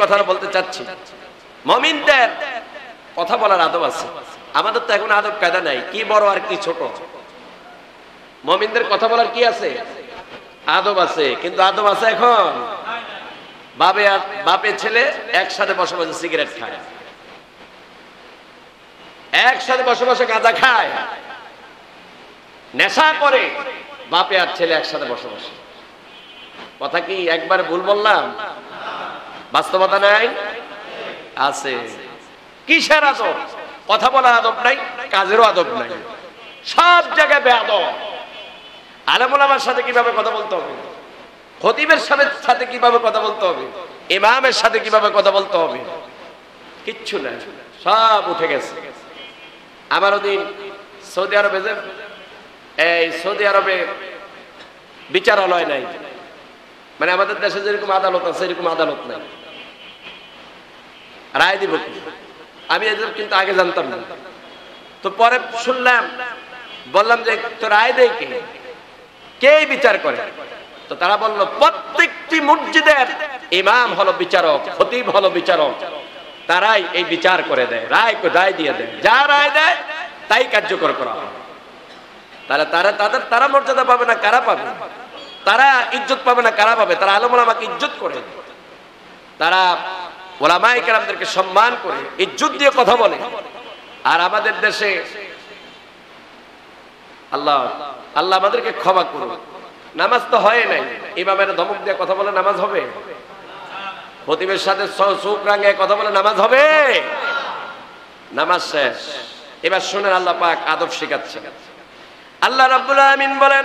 কথাটা বলতে চাচ্ছি, মমিনদের কথা বলার আদব আছে। আমাদের তো এখন আদব কায়দা নাই, কি বড় আর কি ছোট। মমিনদের কথা বলার কি আছে? আদব আছে, কিন্তু আদব আছে এখন। বাপে বাপে ছেলে একসাথে বসে বসে সিগারেট খায়। একসাথে বসে বসে গাঁজা খায়। নেশা করে বাপে আর ছেলে একসাথে বসে বসে। কথা কি একবার ভুল বললাম? বাস্তবতা নাই? আছে। কিসের আদব? কথা বলার আদব নাই, কাজেরও আদব নাই। সব জায়গায় বেআদব। আলমুল আমার সাথে কীভাবে কথা বলতে হবে? খতিবের সাথে সাথে কীভাবে কথা বলতে হবে? ইমামের সাথে কীভাবে কথা বলতে হবে? কিচ্ছু নাই। সব উঠে গেছে। আমার ওদিন সৌদি আরবে যে এই সৌদি আরবে বিচারালয় নাই। মানে আমাদের দেশে যেরকম আদালত আছে সেরকম আদালত নাই। রায় দিব আমি এদের কিন্তু আগে জানতাম না। তো পরে শুনলাম, বললাম যে তো রায় দেয় কে? কে বিচার করে? তো তারা বলল, প্রত্যেকটি মসজিদের ইমাম হলো বিচারক, খতিব হলো বিচারক। তারাই এই বিচার করে দেয়, রায় রায় দিয়ে দেয়? যা রায় দেয়, তাই কার্যকর করা হয়। তাহলে তারা, তাদের, তারা মর্যাদা পাবে না, কারা পাবে? তারা ইজ্জত পাবে না, কারা পাবে? তারা আলম আমাকে ইজ্জত করে তারা ওলামাই কেরামদেরকে সম্মান করে, ইজ্জত দিয়ে কথা বলে। আর আমাদের দেশে আল্লাহ আল্লাহ আমাদেরকে ক্ষমা করুন নামাজ তো হয় নাই। ইমামের ধমক দিয়ে কথা বলে নামাজ হবে? খতিবের সাথে কথা বলে নামাজ হবে? নামাজ শেষ। এবার শুনেন আল্লাহ পাক আদব শিখাচ্ছে আল্লাহ রাব্বুল আলামিন বলেন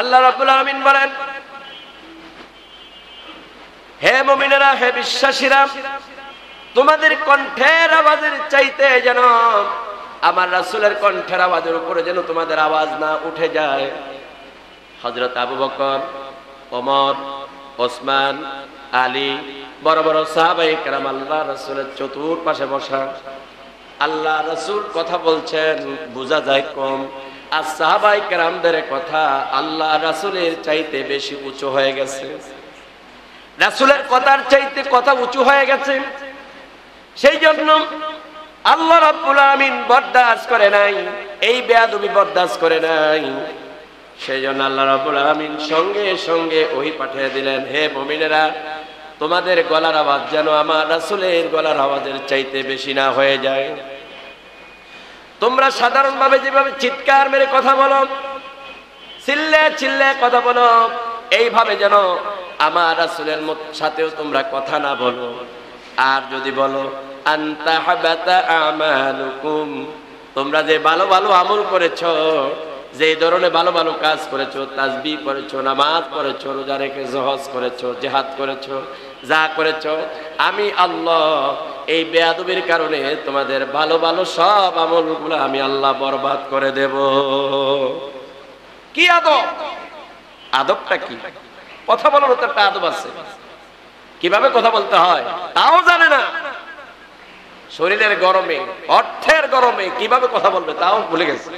আল্লাহ রাব্বুল আলামিন বলেন, হে মুমিনেরা, হে বিশ্বাসীরা, তোমাদের কণ্ঠের আওয়াজের চাইতে যেন আমার রাসূলের কণ্ঠের আওয়াজের উপরে যেন তোমাদের আওয়াজ না উঠে যায়। হযরত আবু বকর, ওমর, ওসমান, আলী, বড় বড় সাহাবাই কেরাম আল্লাহ রাসূলের চতুর্পাশে বসা আল্লাহ রসুল কথা বলছেন, বোঝা যায় কম। আর সাহাবাই কেরামদের কথা আল্লাহ রাসুলের চাইতে বেশি উঁচু হয়ে গেছে। রাসুলের কথার চাইতে কথা উঁচু হয়ে গেছে। সেই জন্য আল্লাহ রাব্বুল আমিন বরদাস্ত করে নাই, এই বেয়াদবি বরদাস্ত করে নাই। সেই জন্য আল্লাহ রাব্বুল আমিন সঙ্গে সঙ্গে ওই পাঠিয়ে দিলেন, হে মুমিনেরা, তোমাদের গলার আওয়াজ যেন আমার রাসুলের গলার আওয়াজের চাইতে বেশি না হয়ে যায়। তোমরা সাধারণভাবে যেভাবে চিৎকার মেরে কথা বলো, চিল্লে চিল্লে কথা বলো, এইভাবে যেন আমার রাসুলের মত- সাথেও তোমরা কথা না বলো। আর যদি বলো তোমরা যে ভালো ভালো আমল করেছ, যে ধরনের ভালো ভালো কাজ করেছ তাজবি করেছ, নামাজ করেছ, রোজা রেখে জহজ করেছ, জেহাদ করেছ, যা করেছ, আমি আল্লাহ এই বেয়াদবির কারণে তোমাদের ভালো ভালো সব আমলগুলো আমি আল্লাহ বরবাদ করে দেব। কি আদব? আদবটা কি? কথা বলার তো একটা আদব আছে। কীভাবে কথা বলতে হয়? তাও জানে না। শরীরের গরমে, অর্থের গরমে কীভাবে কথা বলবে তাও ভুলে গেছে।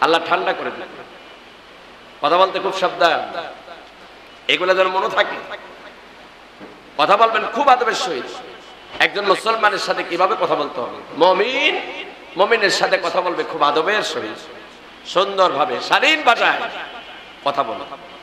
আল্লাহ ঠান্ডা করে দিল কথা বলতে খুব সাবধান। এগুলো যেন মনে থাকে। কথা বলবেন খুব আদবের সহিত। একজন মুসলমানের সাথে কীভাবে কথা বলতে হবে? মমিন, মমিনের সাথে কথা বলবে খুব আদবের সহিত। সুন্দরভাবে, শালীন ভাষায় কথা বলবে।